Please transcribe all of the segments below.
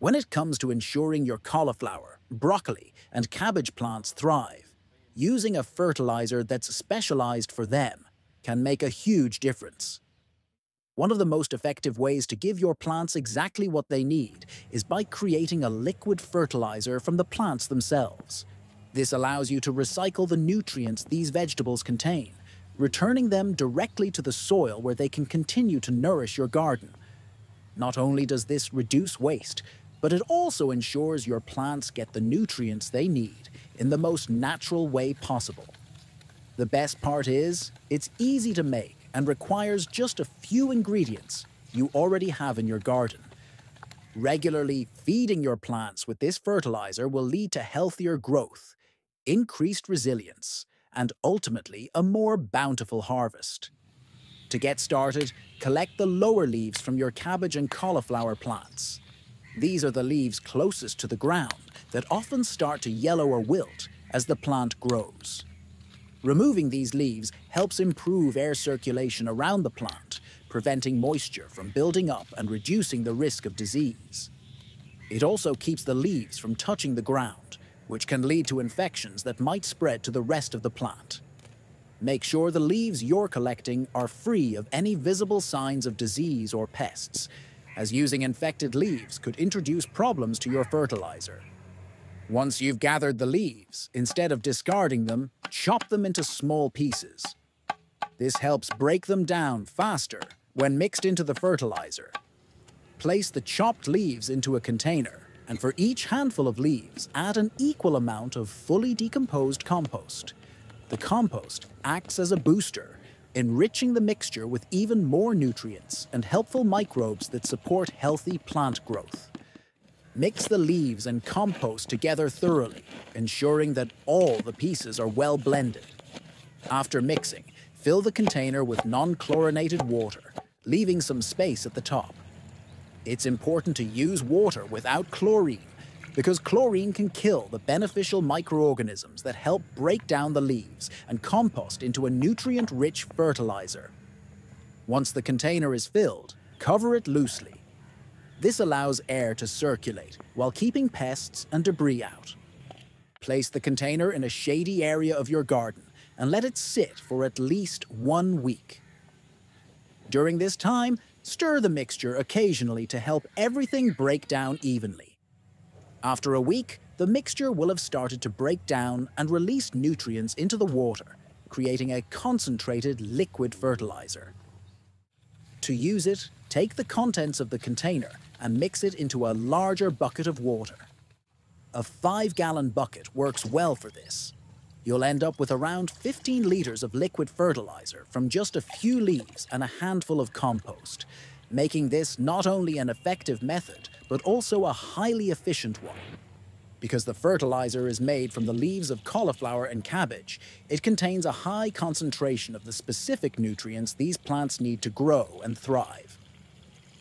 When it comes to ensuring your cauliflower, broccoli, and cabbage plants thrive, using a fertilizer that's specialized for them can make a huge difference. One of the most effective ways to give your plants exactly what they need is by creating a liquid fertilizer from the plants themselves. This allows you to recycle the nutrients these vegetables contain, returning them directly to the soil where they can continue to nourish your garden. Not only does this reduce waste, but it also ensures your plants get the nutrients they need in the most natural way possible. The best part is, it's easy to make and requires just a few ingredients you already have in your garden. Regularly feeding your plants with this fertilizer will lead to healthier growth, increased resilience, and ultimately a more bountiful harvest. To get started, collect the lower leaves from your cabbage and cauliflower plants. These are the leaves closest to the ground that often start to yellow or wilt as the plant grows. Removing these leaves helps improve air circulation around the plant, preventing moisture from building up and reducing the risk of disease. It also keeps the leaves from touching the ground, which can lead to infections that might spread to the rest of the plant. Make sure the leaves you're collecting are free of any visible signs of disease or pests, as using infected leaves could introduce problems to your fertilizer. Once you've gathered the leaves, instead of discarding them, chop them into small pieces. This helps break them down faster when mixed into the fertilizer. Place the chopped leaves into a container, and for each handful of leaves, add an equal amount of fully decomposed compost. The compost acts as a booster, enriching the mixture with even more nutrients and helpful microbes that support healthy plant growth. Mix the leaves and compost together thoroughly, ensuring that all the pieces are well blended. After mixing, fill the container with non-chlorinated water, leaving some space at the top. It's important to use water without chlorine, because chlorine can kill the beneficial microorganisms that help break down the leaves and compost into a nutrient-rich fertilizer. Once the container is filled, cover it loosely this allows air to circulate while keeping pests and debris out. Place the container in a shady area of your garden and let it sit for at least one week. During this time, stir the mixture occasionally to help everything break down evenly. After a week, the mixture will have started to break down and release nutrients into the water, creating a concentrated liquid fertilizer. To use it, take the contents of the container and mix it into a larger bucket of water. A 5-gallon bucket works well for this. You'll end up with around 15 litres of liquid fertilizer from just a few leaves and a handful of compost, making this not only an effective method, but also a highly efficient one. Because the fertilizer is made from the leaves of cauliflower and cabbage, it contains a high concentration of the specific nutrients these plants need to grow and thrive.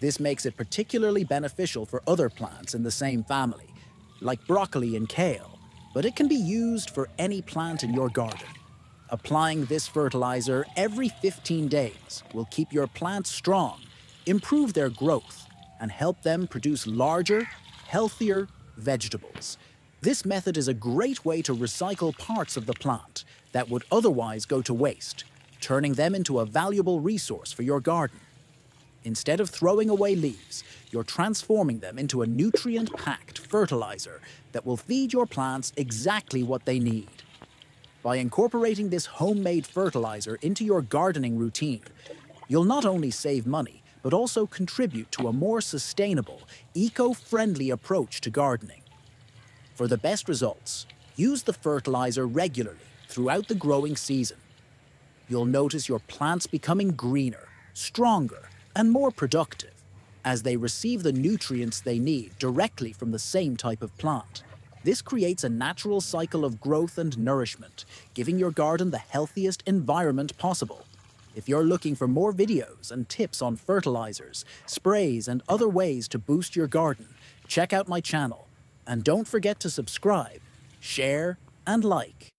This makes it particularly beneficial for other plants in the same family, like broccoli and kale, but it can be used for any plant in your garden. Applying this fertilizer every 15 days will keep your plants strong, improve their growth, and help them produce larger, healthier vegetables. This method is a great way to recycle parts of the plant that would otherwise go to waste, turning them into a valuable resource for your garden. Instead of throwing away leaves, you're transforming them into a nutrient-packed fertilizer that will feed your plants exactly what they need. By incorporating this homemade fertilizer into your gardening routine, you'll not only save money, but also contribute to a more sustainable, eco-friendly approach to gardening. For the best results, use the fertilizer regularly throughout the growing season. You'll notice your plants becoming greener, stronger, and more productive as they receive the nutrients they need directly from the same type of plant. This creates a natural cycle of growth and nourishment, giving your garden the healthiest environment possible. If you're looking for more videos and tips on fertilizers, sprays, and other ways to boost your garden, check out my channel. And don't forget to subscribe, share, and like.